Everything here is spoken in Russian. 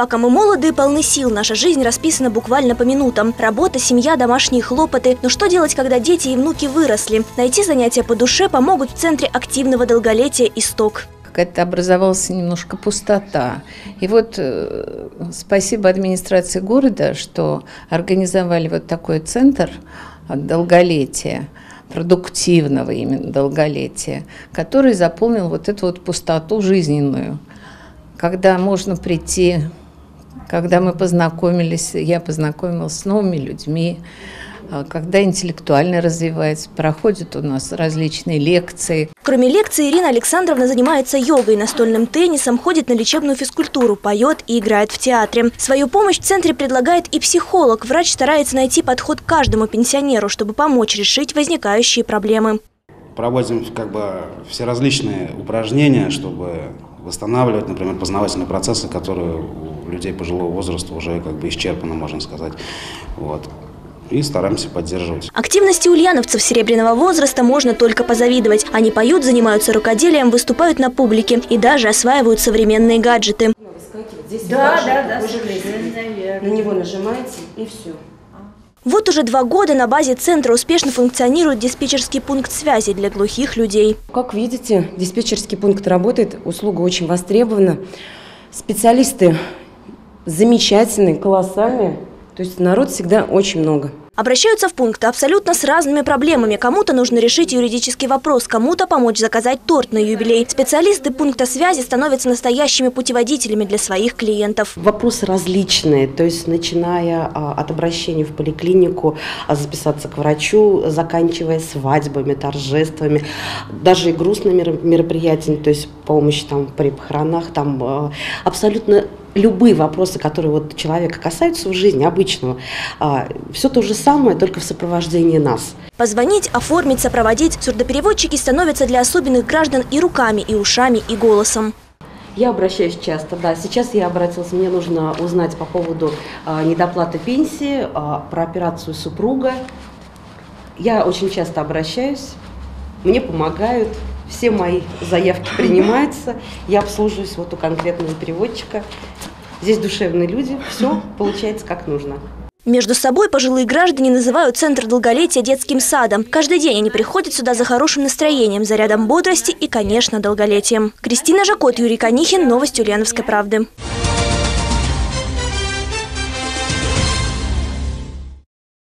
Пока мы молоды и полны сил, наша жизнь расписана буквально по минутам. Работа, семья, домашние хлопоты. Но что делать, когда дети и внуки выросли? Найти занятия по душе помогут в Центре активного долголетия «Исток» какая-то образовалась немножко пустота. И вот э, спасибо администрации города, что организовали вот такой центр долголетия продуктивного именно долголетия, который заполнил вот эту вот пустоту жизненную. Когда можно прийти, когда мы познакомились, я познакомилась с новыми людьми, а, когда интеллектуально развивается, проходят у нас различные лекции. Кроме лекций, Ирина Александровна занимается йогой, настольным теннисом, ходит на лечебную физкультуру, поет и играет в театре. Свою помощь в центре предлагает и психолог. Врач старается найти подход к каждому пенсионеру, чтобы помочь решить возникающие проблемы. Проводим как бы все различные упражнения, чтобы восстанавливать, например, познавательные процессы, которые у людей пожилого возраста уже как бы исчерпаны, можно сказать. Вот и стараемся поддерживать. Активности ульяновцев серебряного возраста можно только позавидовать. Они поют, занимаются рукоделием, выступают на публике и даже осваивают современные гаджеты. да, да, да, на него нажимаете и все. Вот уже два года на базе центра успешно функционирует диспетчерский пункт связи для глухих людей. Как видите, диспетчерский пункт работает, услуга очень востребована. Специалисты замечательные, колоссальные. То есть народ всегда очень много. Обращаются в пункты абсолютно с разными проблемами. Кому-то нужно решить юридический вопрос, кому-то помочь заказать торт на юбилей. Специалисты пункта связи становятся настоящими путеводителями для своих клиентов. Вопросы различные, то есть начиная а, от обращения в поликлинику, а, записаться к врачу, заканчивая свадьбами, торжествами, даже и грустными мероприятиями, то есть помощь там при похоронах, там а, абсолютно любые вопросы, которые вот человека касаются в жизни обычного, все то же самое, только в сопровождении нас. Позвонить, оформить, сопроводить сурдопереводчики становятся для особенных граждан и руками, и ушами, и голосом. Я обращаюсь часто, да. Сейчас я обратилась, мне нужно узнать по поводу а, недоплаты пенсии, а, про операцию супруга. Я очень часто обращаюсь, мне помогают, все мои заявки принимаются, я обслуживаюсь вот у конкретного переводчика. Здесь душевные люди, все получается как нужно. Между собой пожилые граждане называют Центр долголетия детским садом. Каждый день они приходят сюда за хорошим настроением, за рядом бодрости и, конечно, долголетием. Кристина Жакот, Юрий Конихин. Новости Ульяновской правды.